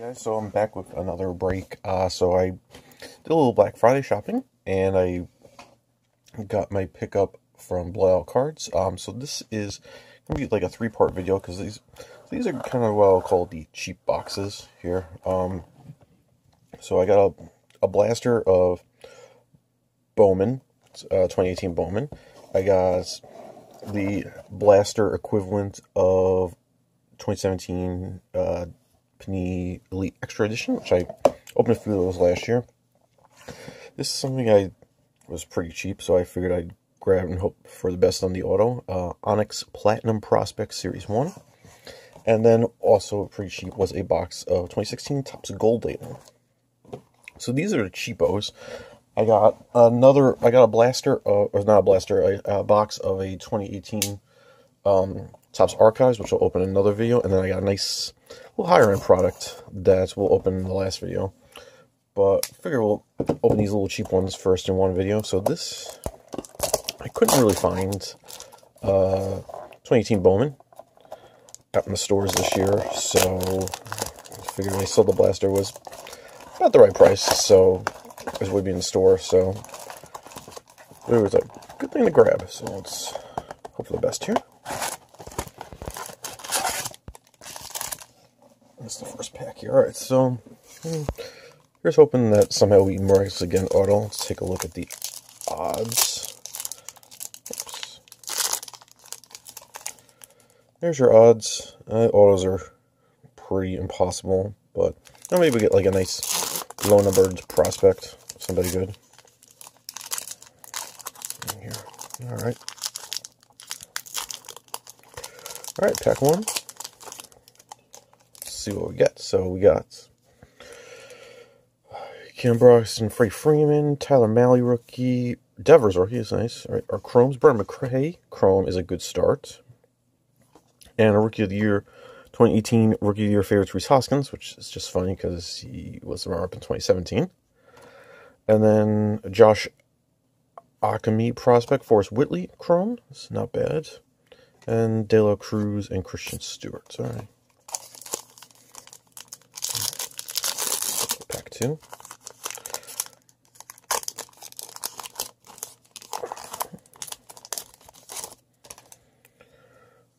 guys, so I'm back with another break. Uh, so I did a little Black Friday shopping, and I got my pickup from Blowout Cards. Um, so this is gonna be like a three-part video because these these are kind of what I'll call the cheap boxes here. Um, so I got a a blaster of Bowman, uh, 2018 Bowman. I got the blaster equivalent of 2017 uh, Panini Elite Extra Edition, which I opened a few of those last year. This is something I was pretty cheap, so I figured I'd grab and hope for the best on the auto. Uh, Onyx Platinum Prospect Series 1. And then also pretty cheap was a box of 2016 Topps Gold Data. So these are the cheapos. I got another, I got a blaster, uh, or not a blaster, a, a box of a 2018 um, Topps Archives, which will open another video. And then I got a nice little higher end product that will open in the last video. But I figure we'll open these little cheap ones first in one video. So this, I couldn't really find uh, 2018 Bowman out in the stores this year. So I figured they sold the blaster was not the right price. So it would be in the store. So it was a good thing to grab. So let's hope for the best here. That's the first pack here. Alright, so here's hoping that somehow we miraculously again auto. Let's take a look at the odds. Oops. There's your odds. Uh, autos are pretty impossible, but maybe we get like a nice low numbered prospect. Somebody good. Alright. Alright, pack one see what we get. So we got Cam Broxton, Freddie Freeman, Tyler Mahle rookie, Devers rookie is nice. All right, our Chrome's Brendan McKay. Chrome is a good start. And a rookie of the year, 2018 rookie of the year favorite Rhys Hoskins, which is just funny because he was runner up in 2017. And then Josh Ockimey prospect, Forrest Whitley Chrome. It's not bad. And De La Cruz and Christian Stewart. All right.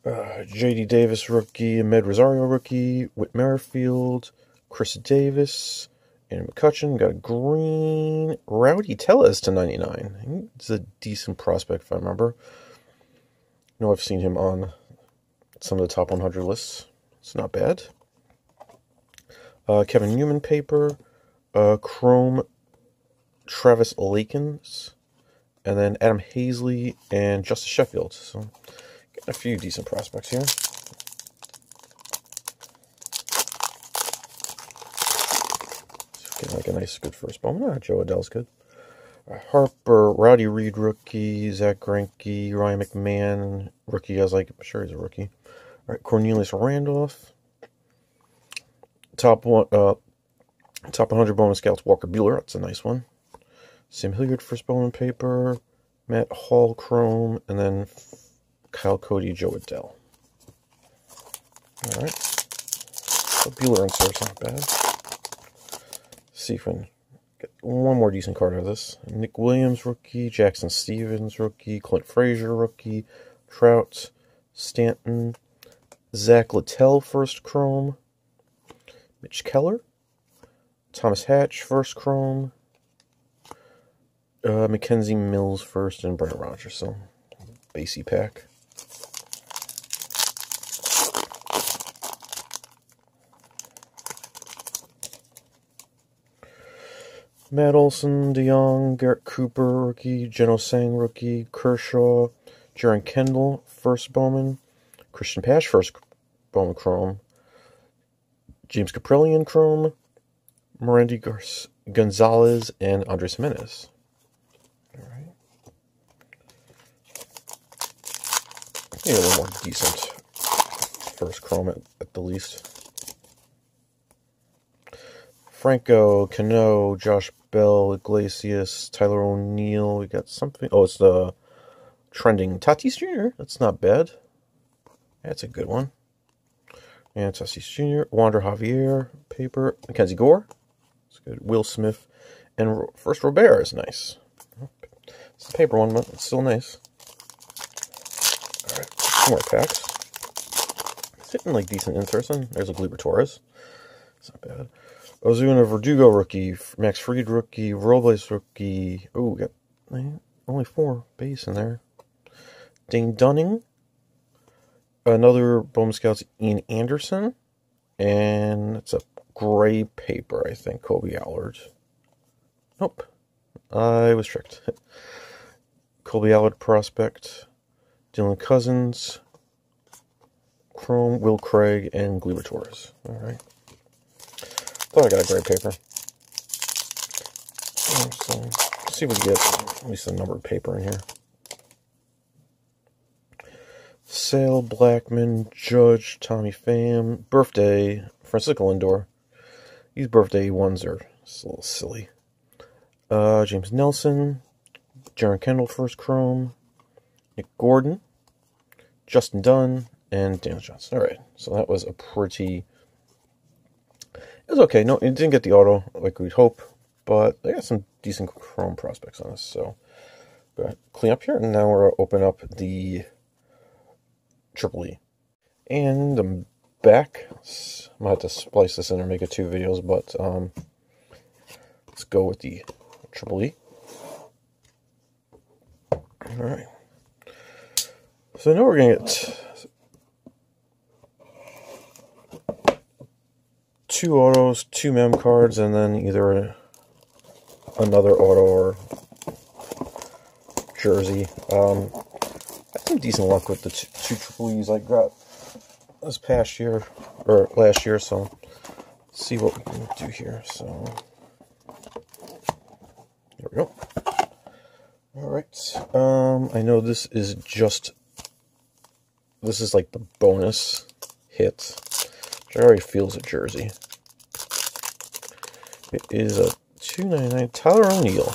Uh, J.D. Davis rookie, Med Rosario rookie, Whit Merrifield, Chris Davis, and McCutcheon. Got a green Rowdy Tellez to 99. He's a decent prospect if I remember. I know I've seen him on some of the top 100 lists. It's not bad. Uh, Kevin Newman paper uh, Chrome Travis Lakins, and then Adam Haseley and Justus Sheffield. So, getting a few decent prospects here. Getting like a nice, good first bowman. Ah, Jo Adell's good. Uh, Harper, Rowdy Reed rookie, Zack Greinke, Ryan McMahon rookie. I was like, I'm sure he's a rookie. All right, Cornelius Randolph. Top one, uh, Top 100 Bowman Scouts, Walker Buehler. That's a nice one. Sam Hilliard, first Bowman paper. Matt Hall, Chrome. And then Kyle Cody, Jo Adell. All right. So Buehler insert's not bad. Let's see if we can get one more decent card out of this. Nick Williams, rookie. Jackson Stephens, rookie. Clint Frazier, rookie. Trout. Stanton. Zach Littell, first Chrome. Mitch Keller. Thomas Hatch, first Chrome. Uh, Mackenzie Mills first, and Brent Rogers. So, basey pack. Matt Olson, DeYoung, Garrett Cooper, rookie, Jen-Ho Tseng, rookie, Kershaw, Jeren Kendall, first Bowman, Cristian Pache, first Bowman Chrome, James Kaprielian Chrome, Merandy Gonzalez, and Andres Gimenez. All right. Maybe a little more decent first chrome at, at the least. Franco, Cano, Josh Bell, Iglesias, Tyler O'Neill. We got something. Oh, it's the trending Tatis Jr. That's not bad. That's a good one. and Tatis Jr., Wander Javier, paper, Mackenzie Gore. It's good. Will Smith, and first Robert is nice. It's a paper one, but it's still nice. All right, two more packs. It's hitting like decent in. There's a Gleyber Torres. It's not bad. Ozuna Verdugo rookie, Max Fried rookie, Robles rookie. Oh, we got only four base in there. Dane Dunning. Another Bowman Scouts, Ian Anderson. And that's a gray paper, I think, Kolby Allard. Nope. I was tricked. Kolby Allard prospect. Dylan Cozens. Chrome, Will Craig, and Gleyber Torres. All right. Thought I got a gray paper. Oh, so, let's see if we get at least a numbered paper in here. Sale, Blackmon, Judge, Tommy Pham, Birthday, Francisco Lindor. These birthday ones are a little silly. Uh, James Nelson, Jeren Kendall, first Chrome, Nick Gordon, Justin Dunn, and Daniel Johnson. All right, so that was a pretty. It was okay. No, it didn't get the auto like we'd hope, but they got some decent Chrome prospects on this. So, ahead, clean up here, and now we're gonna open up the Triple E. And I'm back. I might have to splice this in or make it two videos, but um, let's go with the Triple E. All right. So now we're gonna get two autos, two mem cards, and then either another auto or jersey. Um, I some decent luck with the two, two triple E's I got this past year or last year, so see what we can do here. So there we go. All right. Um, I know this is just this is like the bonus hit. Which already feels a jersey. It is a 299 Tyler O'Neill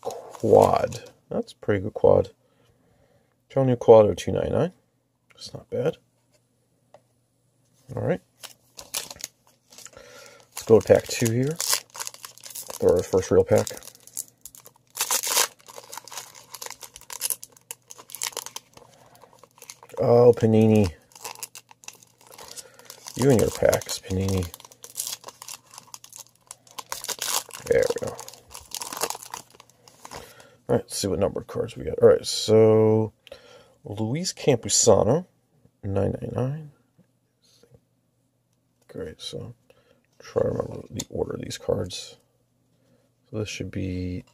quad. That's pretty good quad. Tyler O'Neill quad or 299. It's not bad. All right. Let's go to pack two here. Throw our first real pack. Oh, Panini. You and your packs, Panini. There we go. All right, let's see what numbered cards we got. All right, so Luis Campusano, 999. Great, so try to remember the order of these cards. So this should be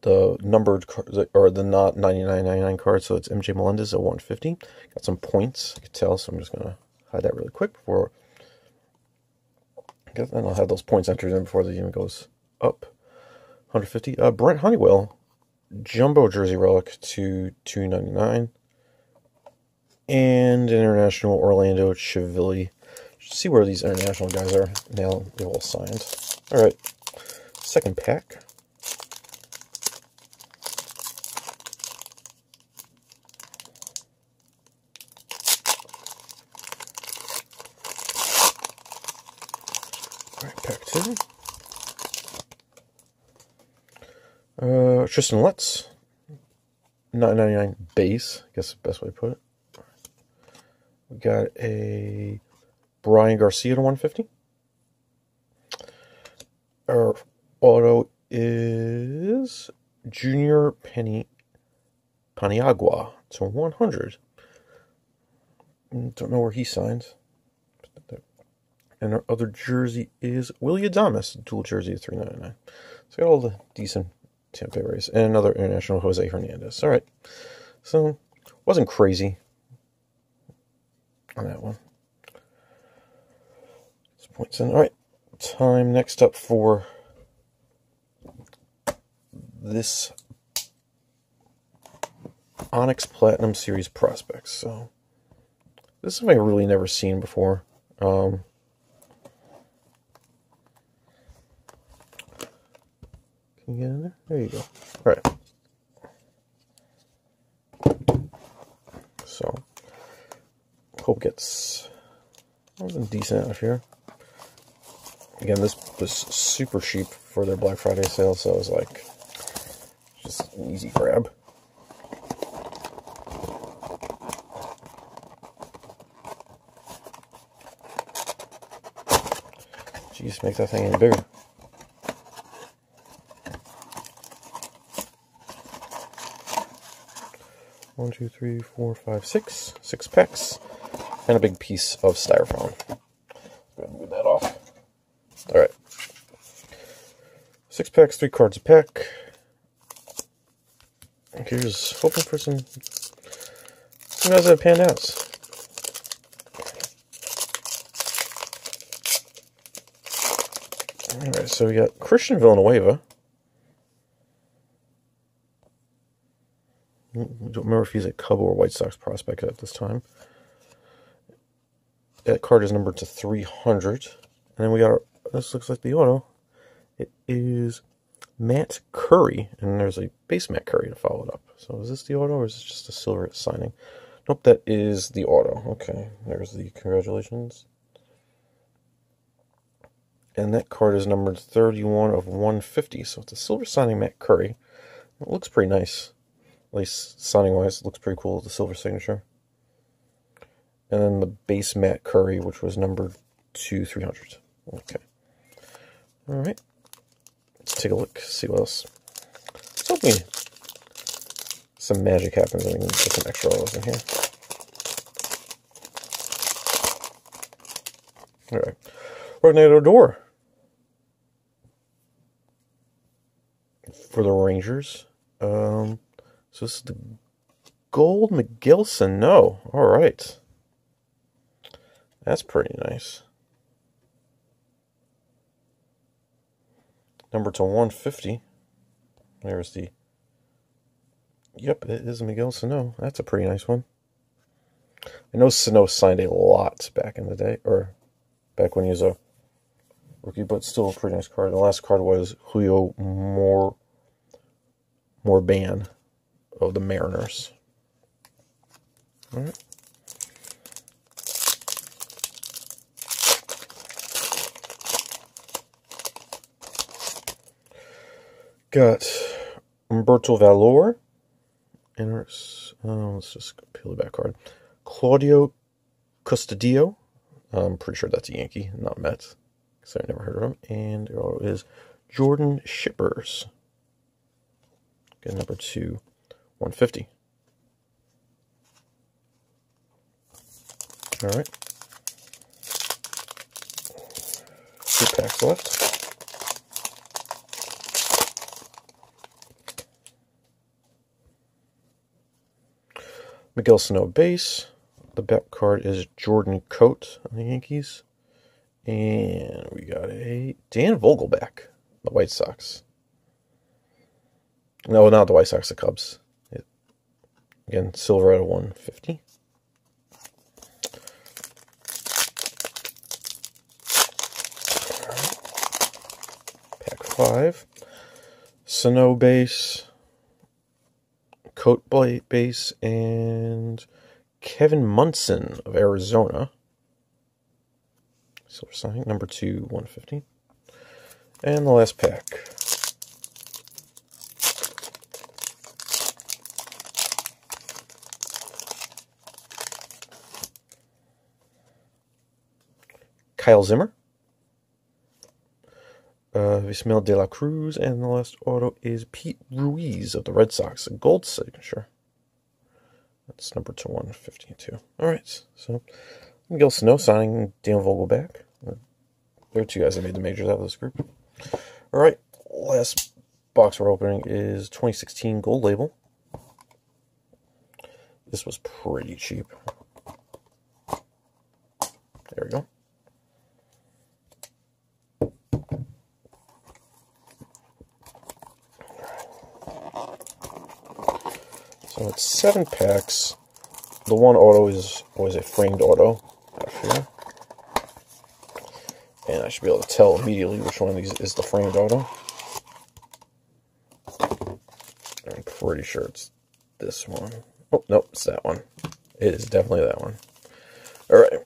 the numbered cards, or the not 99.99 card. So it's MJ Melendez at 150. Got some points, you can tell. So I'm just gonna hide that really quick before. Then I'll have those points entered in before the even goes up. 150. Uh, Brent Honeywell, jumbo jersey relic to 299. And international Orlando Chivilli. See where these international guys are. Now they're all signed. All right, second pack. All right, pack two. Uh, Tristen Lutz, 999 base, I guess the best way to put it. We got a Brian Garcia to 150. Our auto is Junior Penny Paniagua to 100. Mm, don't know where he signs. And our other jersey is Willy Adames, dual jersey of 399. So got all the decent Tampa Rays. And another international, Jose Hernandez. All right. So, wasn't crazy on that one. points in. All right. Time next up for this Onyx Platinum Series prospects. So, this is something I've really never seen before. Um, Can you get in there? There you go. All right. Hope gets something decent out here. Again, this was super cheap for their Black Friday sale, so it was like just an easy grab. Jeez, make that thing any bigger. One, two, three, four, five, six. Six packs. And a big piece of styrofoam. Go ahead and move that off. Alright. Six packs, three cards a pack. Here's hoping for some some guys that panned out. Alright, so we got Christian Villanueva. I don't remember if he's a Cub or White Sox prospect at this time. That card is numbered to 300. And then we got our, this looks like the auto. It is Matt Curry. And there's a base Matt Curry to follow it up. So is this the auto or is this just a silver signing? Nope, that is the auto. Okay, there's the congratulations. And that card is numbered 31 of 150. So it's a silver signing Matt Curry. It looks pretty nice. At least signing wise, it looks pretty cool, the silver signature. And then the base Matt Curry, which was number to 300. Okay. Alright. Let's take a look, see what else. Let's hope we, some magic happens and we can get some extra autos in here. Alright. Rougned Odor. For the Rangers. Um, so this is the gold Miguel Sano. All right. That's pretty nice. Number to 150. There's the... Yep, it is Miguel Sano. That's a pretty nice one. I know Sano signed a lot back in the day, or back when he was a rookie, but still a pretty nice card. The last card was Julio More Morban of the Mariners. All right. Got Umberto Valor. And oh, uh, let's just peel the back card. Claudio Custodio. I'm pretty sure that's a Yankee, not Mets. Because I've never heard of him. And there is Jordan Shippers. Get number two, 150. All right. Two packs left. Miguel Sano base. The back card is Jordan Coat on the Yankees. And we got a Dan Vogelbach, the White Sox. No, not the White Sox, the Cubs. It, again, silver out of 150. Pack five. Sano base. Coat base. And Kevin Munson of Arizona. Silver sign, number two, 150. And the last pack. Kyle Zimmer. Uh, Vismael de la Cruz, and the last auto is Pete Ruiz of the Red Sox, a gold signature. That's number to 152. All right, so Miguel Snow signing Dan Vogelbach. There are two guys that made the majors out of this group. All right, last box we're opening is 2016 Gold Label. This was pretty cheap. There we go. So it's seven packs. The one auto is always a framed auto. And I should be able to tell immediately which one of these is the framed auto. I'm pretty sure it's this one. Oh, nope, it's that one. It is definitely that one. Alright,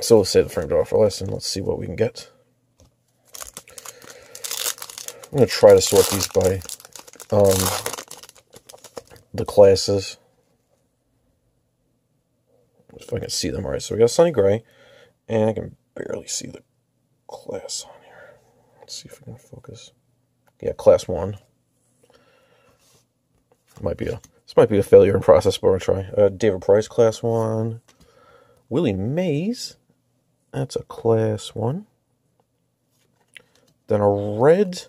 so let's save the framed auto for last, and let's see what we can get. I'm going to try to sort these by um, the classes. If I can see them right. So we got Sonny Gray, and I can barely see the class on here. Let's see if we can focus. Yeah, class one. Might be a this might be a failure in process, but we'll try. Uh, David Price, class one. Willie Mays, that's a class one. Then a red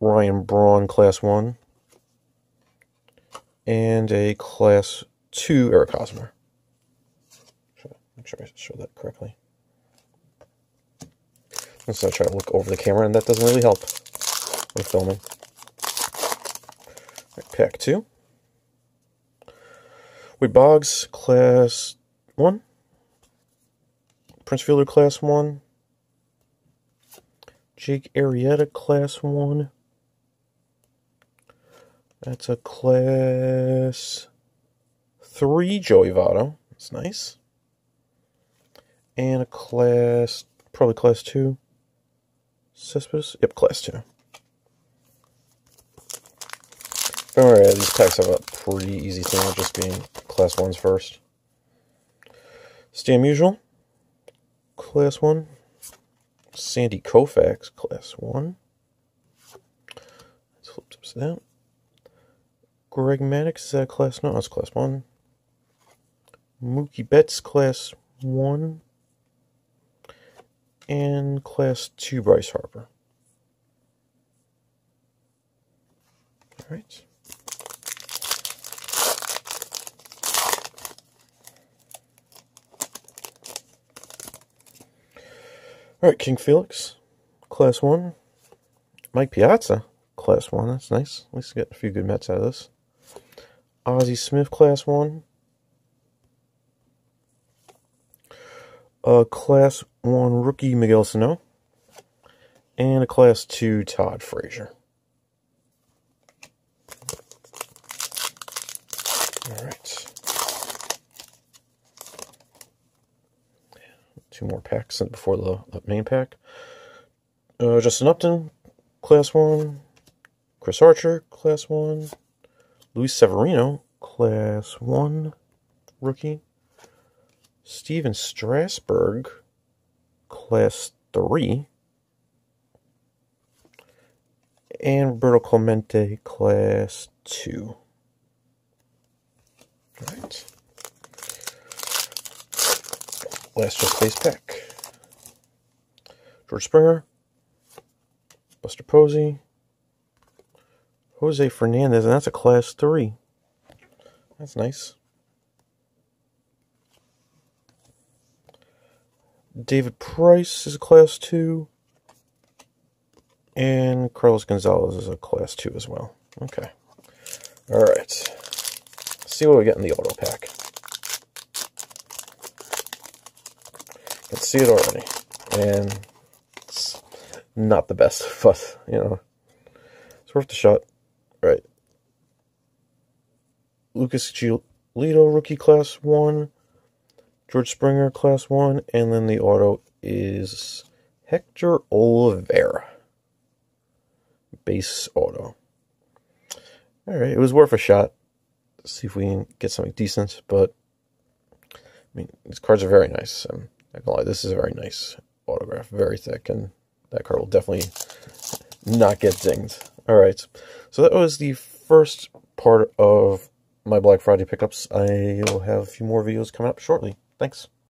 Ryan Braun, class one. And a class two Eric Hosmer. Make sure I show that correctly. I'm just try to look over the camera, and that doesn't really help when filming. Right, pack two. Wade Boggs, class one. Prince Fielder, class one. Jake Arrieta, class one. That's a class three Joey Votto. That's nice. And a class, probably class two. Cespedes? Yep, class two. Alright, these packs have a pretty easy thing of just being class ones first. Stan Musial, class one. Sandy Koufax, class one. Let's flip this down. Greg Maddux, is that class? No, that's class one. Mookie Betts, class one. And class two, Bryce Harper. All right. All right, King Felix, Class 1. Mike Piazza, Class 1. That's nice. At least get a few good Mets out of this. Ozzie Smith, Class 1. A Class 1 rookie, Miguel Sano. And a Class 2, Todd Frazier. All right. two more packs sent before the, main pack. Uh, Justin Upton, Class 1. Chris Archer, Class 1. Luis Severino, Class 1 rookie. Stephen Strasburg, Class 3. And Roberto Clemente, Class 2. All right last just base pack. George Springer, Buster Posey, Jose Fernandez, and that's a class three. That's nice. David Price is a class two. And Carlos Gonzalez is a class two as well. Okay. All right. Let's see what we get in the auto pack. Let's see it already. And it's not the best, but, you know, it's worth the shot. Right. Lucas Giolito, rookie class 1. George Springer, class 1. And then the auto is Hector Olivera. Base auto. All right, it was worth a shot. Let's see if we can get something decent, but I mean, these cards are very nice. Um, not gonna lie, this is a very nice autograph, very thick, and that card will definitely not get dinged. All right, so that was the first part of my Black Friday pickups. I will have a few more videos coming up shortly. Thanks.